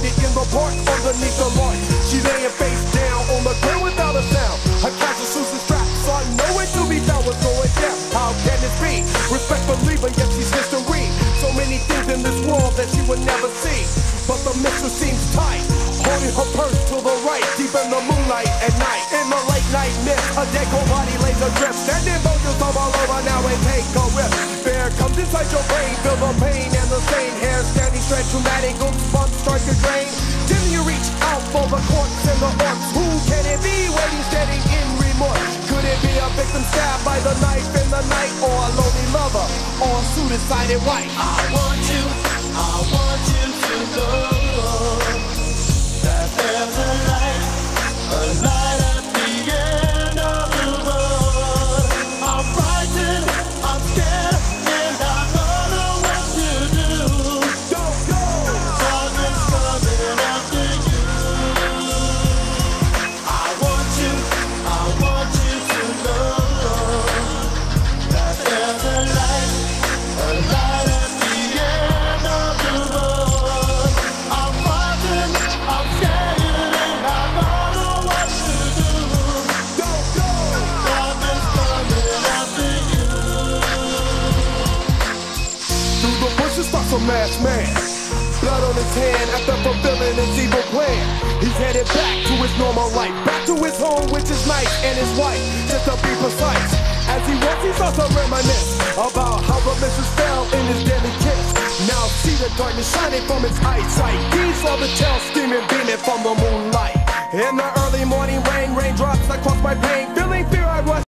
In the park underneath the lawn. She laying face down on the ground without a sound. Her casual shoes and straps are nowhere to be found. What's going down? How can it be? Respectfully, but yet she's history. So many things in this world that she would never see. But the mistress seems tight, holding her purse to the right, deep in the moonlight at night. In the late night mist, a dead cold body lays adrift. Standing come all over now and take a whip. Fear comes inside your brain, feel the pain and the stain. For the courts and the orcs. Who can it be waiting, standing in remorse? Could it be a victim stabbed by the knife in the night, or a lonely lover, or a suicided wife? I want you, I want you to know Bushes stalks a masked man. Blood on his hand after fulfilling his evil plan. He's headed back to his normal life, back to his home with his knife and his wife, just to be precise. As he walks, he starts to reminisce about how the missus fell in his deadly kiss. Now see the darkness shining from his eyesight. These are the tales steaming, beaming from the moonlight. In the early morning rain, raindrops across my pain, feeling fear I rush.